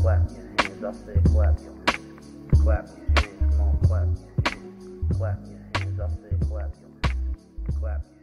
Clap your hands, I said clap your hands. Clap your hands, come on, clap your hands. Clap your hands, I said clap your hands. Clap your hands.